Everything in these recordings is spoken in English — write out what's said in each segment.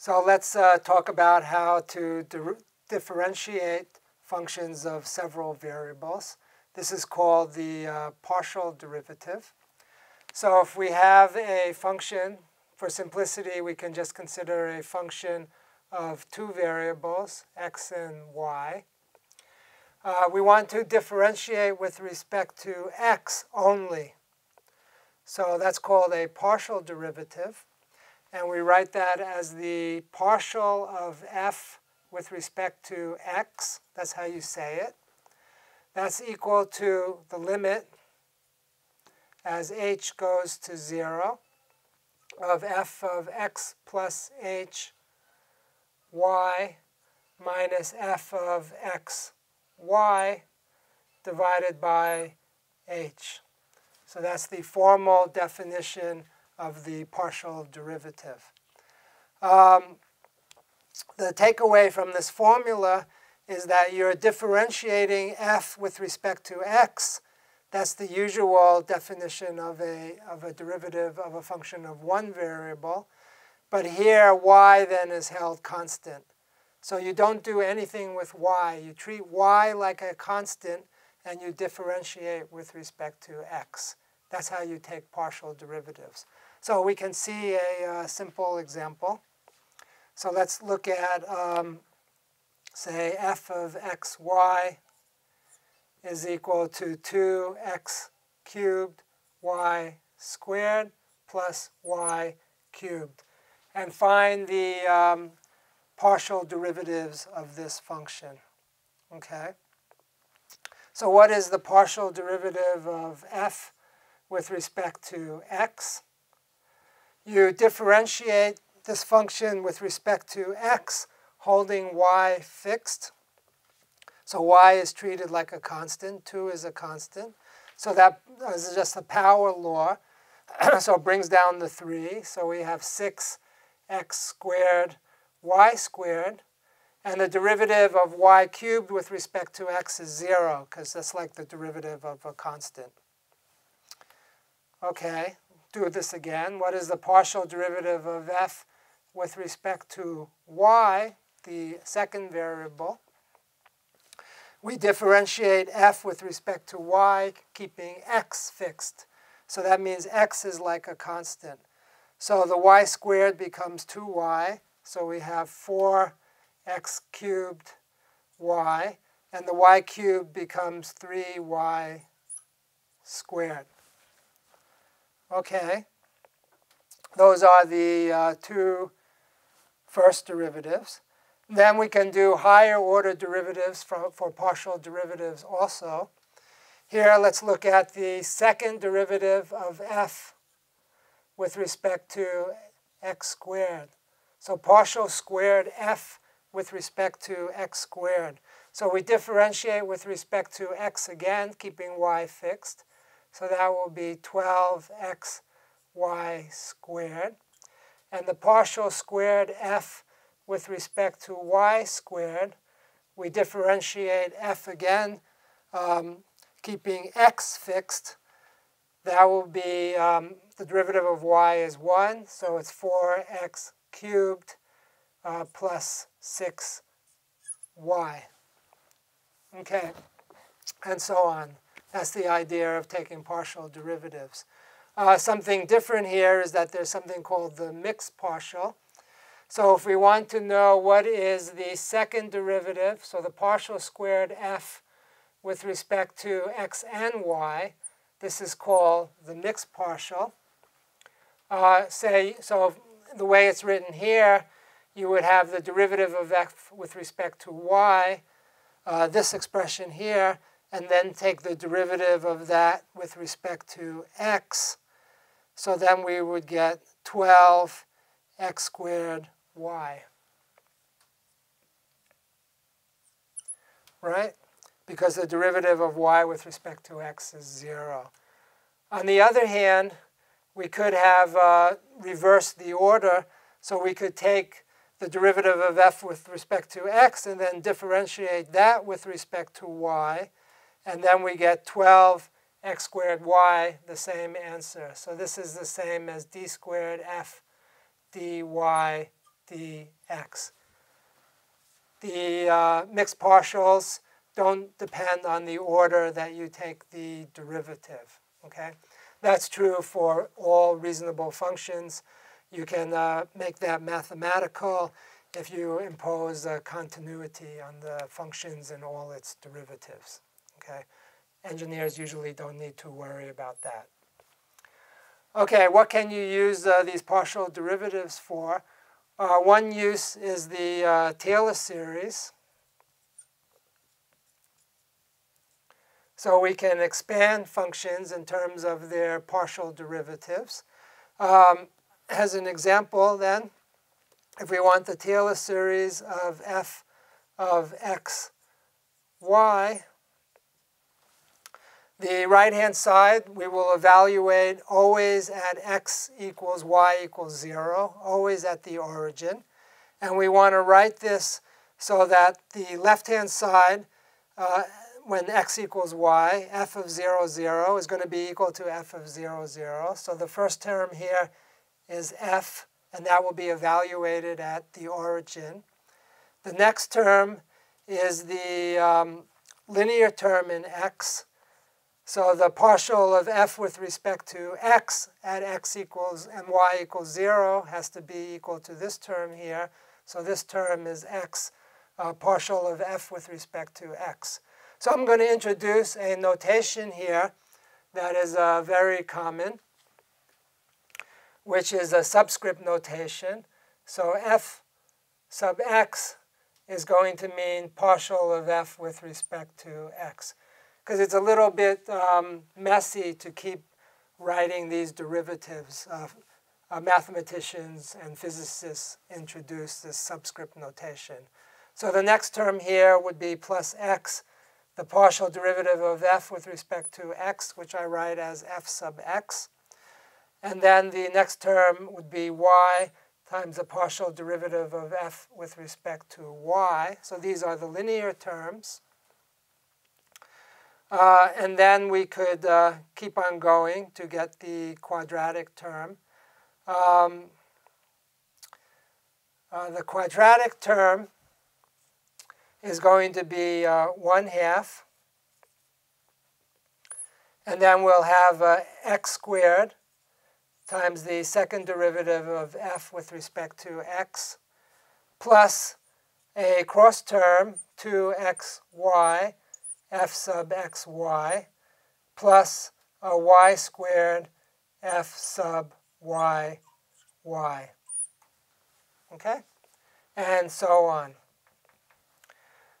So let's uh, talk about how to di differentiate functions of several variables. This is called the uh, partial derivative. So if we have a function, for simplicity, we can just consider a function of two variables, x and y. Uh, we want to differentiate with respect to x only. So that's called a partial derivative. And we write that as the partial of f with respect to x. That's how you say it. That's equal to the limit as h goes to 0 of f of x plus h y minus f of x y divided by h. So that's the formal definition of the partial derivative. Um, the takeaway from this formula is that you're differentiating f with respect to x. That's the usual definition of a, of a derivative of a function of one variable. But here, y then is held constant. So you don't do anything with y. You treat y like a constant, and you differentiate with respect to x. That's how you take partial derivatives. So we can see a uh, simple example. So let's look at, um, say, f of xy is equal to 2x cubed y squared plus y cubed. And find the um, partial derivatives of this function. Okay? So what is the partial derivative of f with respect to x? You differentiate this function with respect to x, holding y fixed. So y is treated like a constant. 2 is a constant. So that is just a power law. so it brings down the 3. So we have 6x squared y squared. And the derivative of y cubed with respect to x is 0, because that's like the derivative of a constant. Okay, do this again. What is the partial derivative of f with respect to y, the second variable? We differentiate f with respect to y, keeping x fixed. So that means x is like a constant. So the y squared becomes 2y. So we have 4x cubed y. And the y cubed becomes 3y squared. Okay. Those are the uh, two first derivatives. Then we can do higher order derivatives for, for partial derivatives also. Here, let's look at the second derivative of f with respect to x squared. So partial squared f with respect to x squared. So we differentiate with respect to x again, keeping y fixed. So that will be 12xy squared. And the partial squared f with respect to y squared, we differentiate f again, um, keeping x fixed. That will be, um, the derivative of y is 1, so it's 4x cubed uh, plus 6y. Okay, and so on. That's the idea of taking partial derivatives. Uh, something different here is that there's something called the mixed partial. So if we want to know what is the second derivative, so the partial squared f with respect to x and y, this is called the mixed partial. Uh, say, so the way it's written here, you would have the derivative of f with respect to y, uh, this expression here, and then take the derivative of that with respect to x. So then we would get 12 x squared y. Right? Because the derivative of y with respect to x is 0. On the other hand, we could have uh, reversed the order, so we could take the derivative of f with respect to x and then differentiate that with respect to y. And then we get 12 x squared y, the same answer. So this is the same as d squared f dy dx. The uh, mixed partials don't depend on the order that you take the derivative, okay? That's true for all reasonable functions. You can uh, make that mathematical if you impose a continuity on the functions and all its derivatives, okay? Engineers usually don't need to worry about that. Okay, what can you use uh, these partial derivatives for? Uh, one use is the uh, Taylor series. So we can expand functions in terms of their partial derivatives. Um, as an example then, if we want the Taylor series of f of x, y, the right-hand side, we will evaluate always at x equals y equals 0, always at the origin. And we want to write this so that the left-hand side, uh, when x equals y, f of 0, 0 is going to be equal to f of 0, 0. So the first term here is f, and that will be evaluated at the origin. The next term is the um, linear term in x, so the partial of f with respect to x at x equals and y equals 0 has to be equal to this term here. So this term is x, uh, partial of f with respect to x. So I'm going to introduce a notation here that is uh, very common, which is a subscript notation. So f sub x is going to mean partial of f with respect to x because it's a little bit um, messy to keep writing these derivatives. Uh, uh, mathematicians and physicists introduce this subscript notation. So the next term here would be plus x, the partial derivative of f with respect to x, which I write as f sub x. And then the next term would be y times the partial derivative of f with respect to y. So these are the linear terms. Uh, and then we could uh, keep on going to get the quadratic term. Um, uh, the quadratic term is going to be uh, 1 half. And then we'll have uh, x squared times the second derivative of f with respect to x plus a cross term 2xy f sub xy plus a y squared f sub y y. Okay? And so on.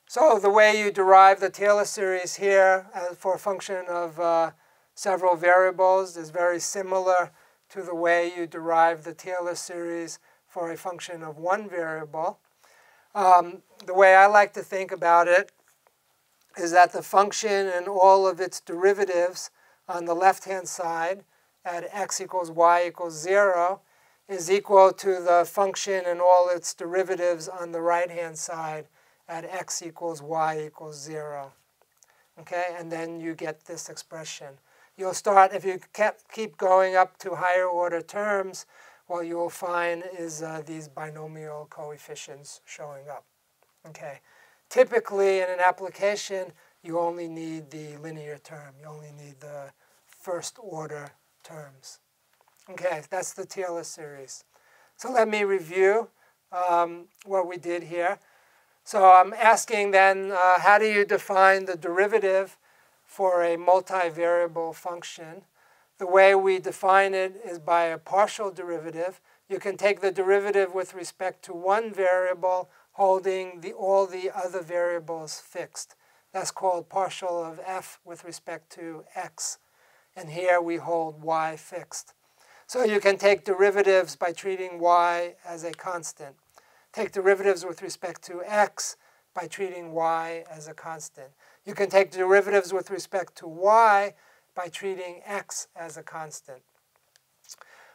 So the way you derive the Taylor series here for a function of uh, several variables is very similar to the way you derive the Taylor series for a function of one variable. Um, the way I like to think about it is that the function and all of its derivatives on the left-hand side at x equals y equals 0 is equal to the function and all its derivatives on the right-hand side at x equals y equals 0. Okay, and then you get this expression. You'll start, if you keep going up to higher order terms, what you'll find is uh, these binomial coefficients showing up. Okay. Typically, in an application, you only need the linear term. You only need the first order terms. Okay, that's the Taylor series. So let me review um, what we did here. So I'm asking then, uh, how do you define the derivative for a multivariable function? The way we define it is by a partial derivative. You can take the derivative with respect to one variable holding the, all the other variables fixed. That's called partial of f with respect to x. And here we hold y fixed. So you can take derivatives by treating y as a constant. Take derivatives with respect to x by treating y as a constant. You can take derivatives with respect to y by treating x as a constant.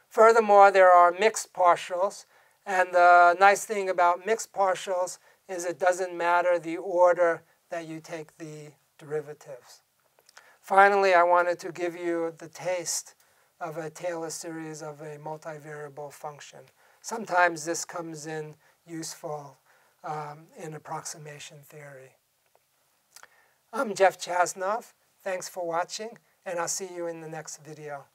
Furthermore, there are mixed partials. And the nice thing about mixed partials is it doesn't matter the order that you take the derivatives. Finally, I wanted to give you the taste of a Taylor series of a multivariable function. Sometimes this comes in useful um, in approximation theory. I'm Jeff Chasnov. Thanks for watching, and I'll see you in the next video.